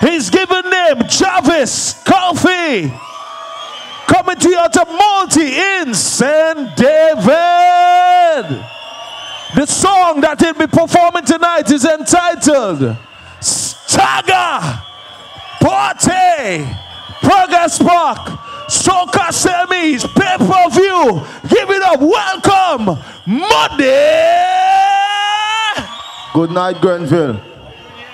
His given name, Jarvis Coffee. Coming to you out of Multi in St. David. The song that he'll be performing tonight is entitled Stagger Party Progress Park Stroker Semis Pay Per View. Give it up. Welcome, Muddy. Good night, Grenville.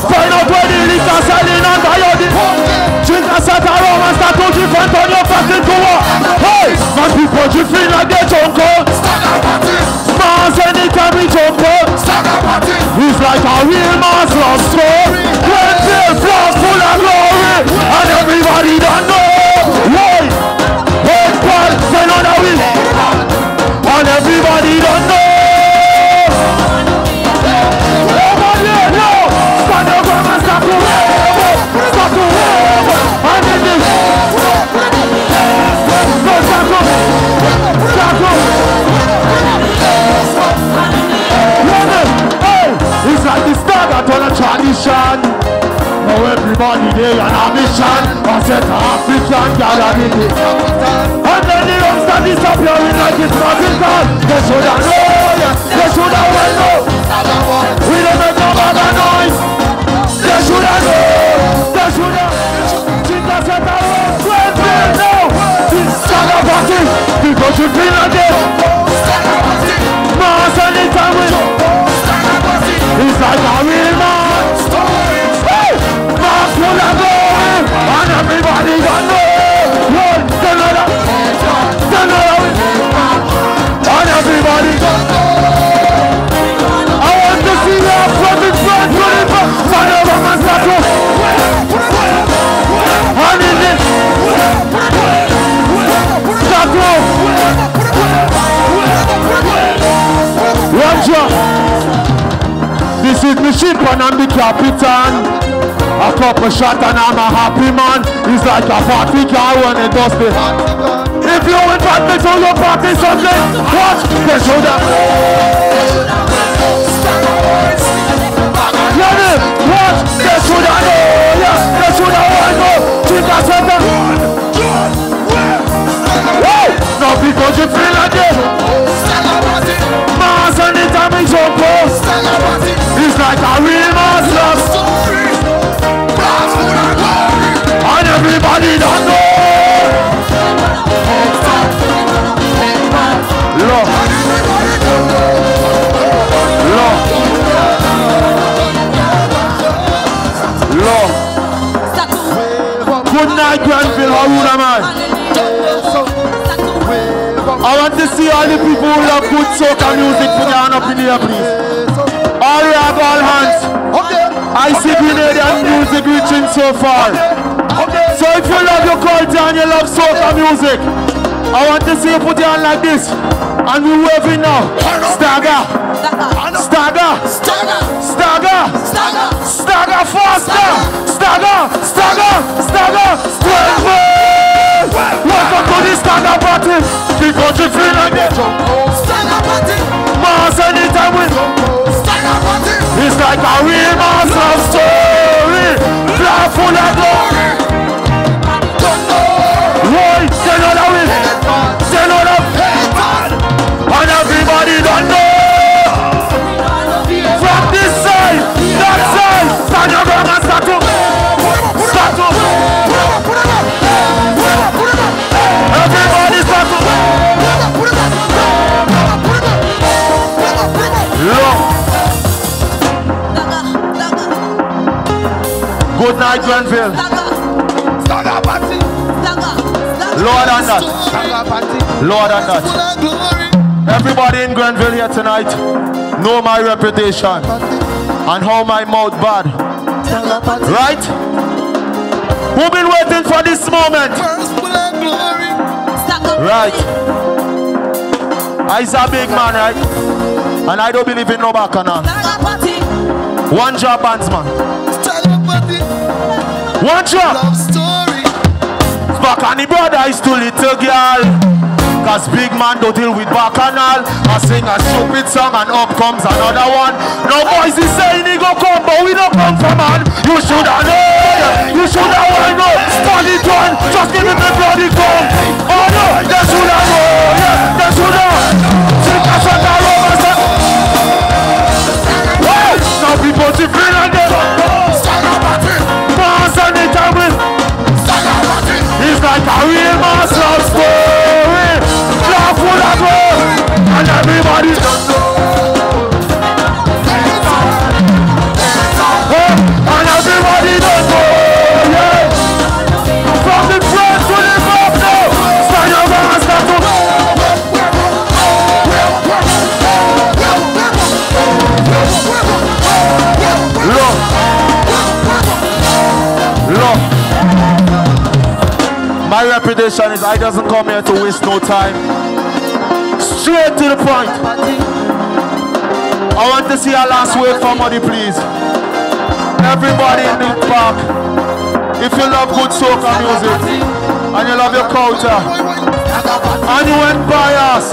Find everybody there on a mission. I said African gathering it. And then the youngsters disappearing like it's magical. They should have known, they should have well known. We don't make no bad noise. They should have known, they should have. Jesus said I was man now. This saga party, should feel like this. Mass anytime we. It's like a real man. This is the ship and I'm the captain. A couple shot and I'm a happy man. It's like a party car when it does the If you invite me to your party Sunday, watch the shoulder. It? Watch the shoulder. Yeah, the shoulder. One go. Chica center. Hey! Now because you feel like it. Mass anytime we jump up. It's like a real mass love. And everybody don't know. Love. Good night, man. I want to see all the people who love good soca music put their hand up in air, please. All rag, all hands. I see Grenadian music reaching so far. So if you love your culture and you love soca music, I want to see you put your hand like this. And we waving now. Stagger. Stagger. Stagger. Stagger stagger faster. Stagger. Stagger. Stagger. Stagger. Welcome to the Stagger party. Because you feel like. Mass Good night, Grenville. Lord and that. Lord and that. Everybody in Grenville here tonight know my reputation and how my mouth bad. Right? Who been waiting for this moment? Right. I's a big man, right? And I don't believe in no back bacchanal. One job, bandsman. One job. Back on the brother is too little girl. Cause big man don't deal with bacchanal I sing a stupid song and up comes another one. No boys is saying he go come but we don't come from man. You should have known. You should have known no Stand it one. Just give him the bloody gun like a real love story full of and everybody My reputation is I doesn't come here to waste no time. Straight to the point. I want to see our last word for money, please. Everybody in the park, if you love good soca music and you love your culture and you went by us,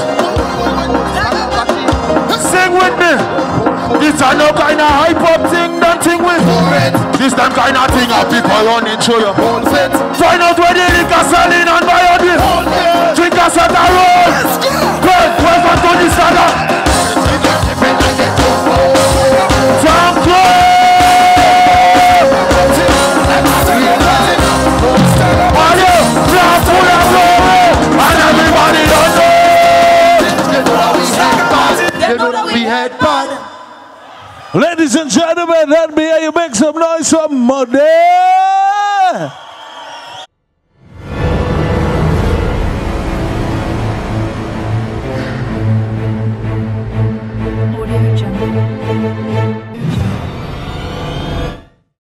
sing with me. This a no kind of hype up thing, nothing with This time kind of thing a people running through your eh? Find out where the liquor selling and buy a deal Drink a set of roll. Welcome to the Stagger. Some noise for Muddy.